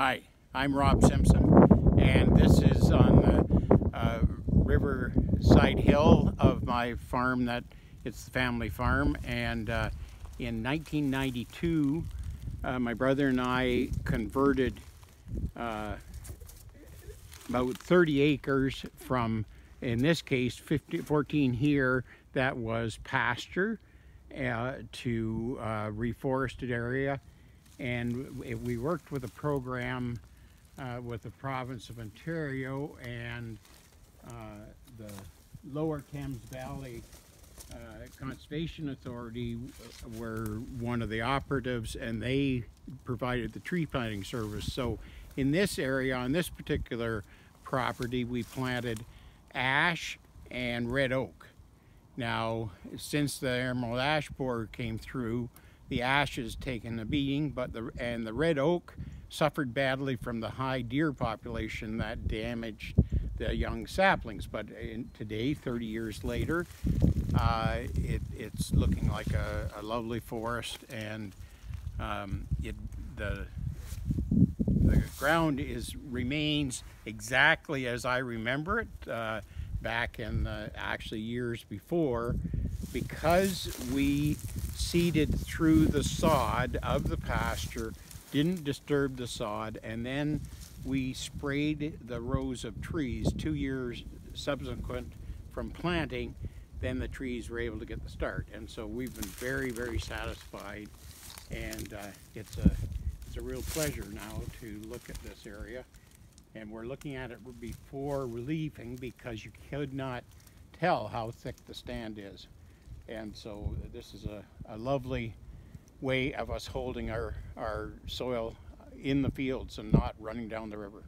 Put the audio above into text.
Hi, I'm Rob Simpson, and this is on the uh, Riverside Hill of my farm. That it's the family farm, and uh, in 1992, uh, my brother and I converted uh, about 30 acres from, in this case, 50, 14 here that was pasture uh, to uh, reforested area and we worked with a program uh, with the province of Ontario and uh, the Lower Thames Valley uh, Conservation Authority were one of the operatives and they provided the tree planting service. So in this area, on this particular property, we planted ash and red oak. Now, since the Emerald Ash Borer came through, the ash has taken a beating, but the and the red oak suffered badly from the high deer population that damaged the young saplings. But in, today, 30 years later, uh, it, it's looking like a, a lovely forest, and um, it the the ground is remains exactly as I remember it uh, back in the actually years before because we seeded through the sod of the pasture, didn't disturb the sod, and then we sprayed the rows of trees two years subsequent from planting, then the trees were able to get the start. And so we've been very, very satisfied. And uh, it's, a, it's a real pleasure now to look at this area. And we're looking at it before relieving because you could not tell how thick the stand is. And so this is a, a lovely way of us holding our, our soil in the fields and not running down the river.